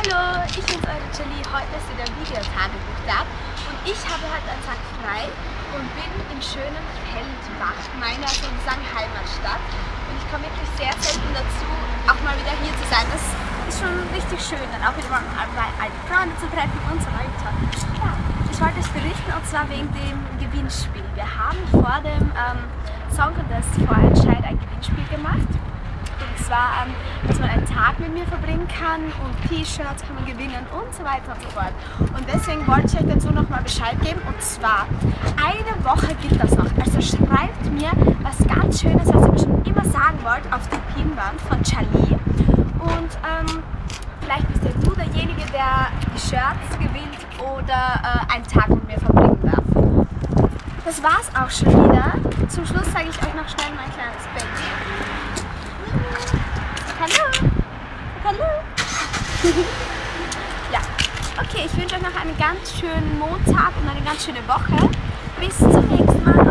Hallo, ich bin eure Jelly. Heute ist wieder Videotagebuch da und ich habe heute einen Tag frei und bin in schönen Feldbach, meiner sozusagen Heimatstadt. Und ich komme wirklich sehr selten dazu, auch mal wieder hier zu sein. Das ist schon richtig schön, dann auch wieder mal alte Freunde zu treffen und so weiter. Ja, ich wollte euch berichten und zwar wegen dem Gewinnspiel. Wir haben vor dem ähm, Song Contest Vorentscheid ein Gewinnspiel gemacht zwar, ähm, dass man einen Tag mit mir verbringen kann und T-Shirts kann man gewinnen und so weiter und so fort. Und deswegen wollte ich euch dazu nochmal Bescheid geben und zwar, eine Woche gilt das noch. Also schreibt mir was ganz Schönes, was ihr mir schon immer sagen wollt, auf die Pinwand von Charlie. Und ähm, vielleicht bist ja du derjenige, der Shirts gewinnt oder äh, einen Tag mit mir verbringen darf. Das war's auch schon wieder. Zum Schluss zeige ich euch noch schnell mein kleines Baby. Hallo. Hallo. ja, okay, ich wünsche euch noch einen ganz schönen Montag und eine ganz schöne Woche. Bis zum nächsten Mal,